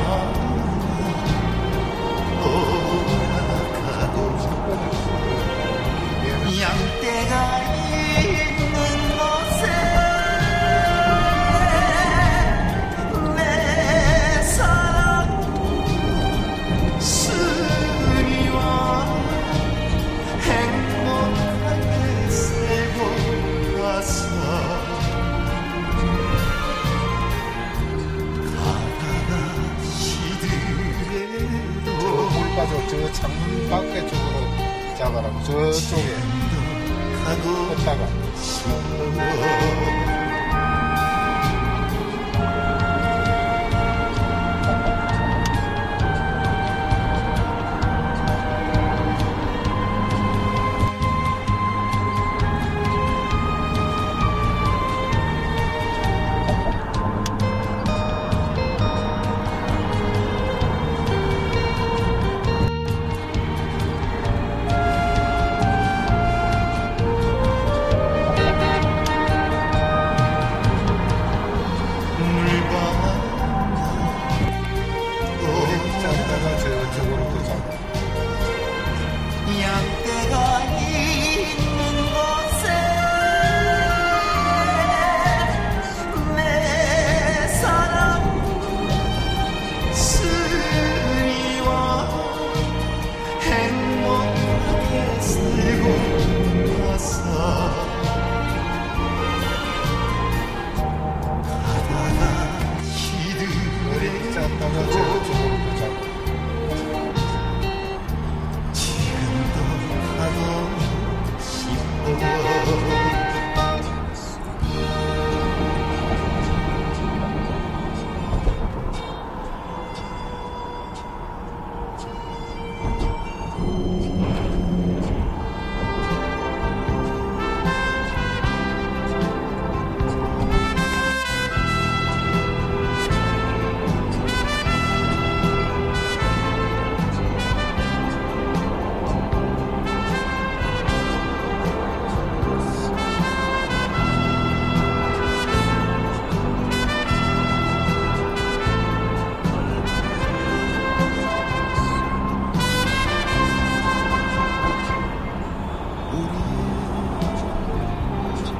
heart. 그 창문 밖에 쪽으로 잡아라고 저쪽에. 걷다가. 잡다가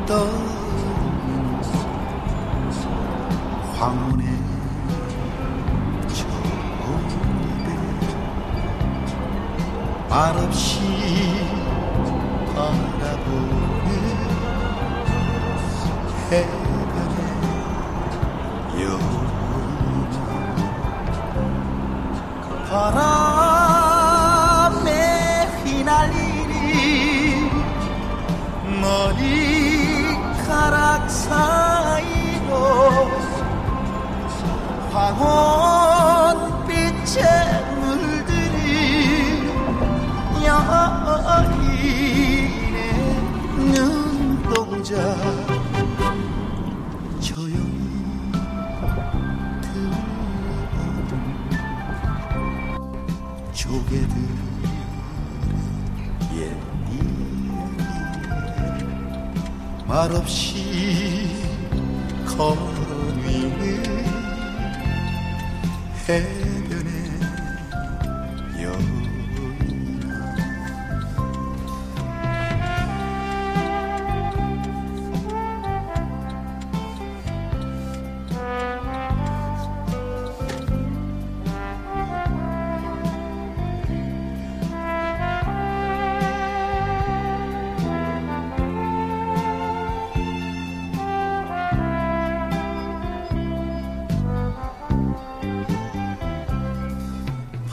떠 황혼의 저배 말없이 바라보는 해변의 여운 바람 머리카락 사이로 황혼빛에 물들인 여인의 눈동자 조용히 들어온 조개들 말없이 거니는 해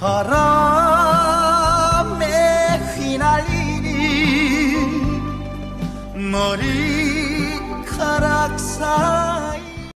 바람에 휘날리니 머리카락 사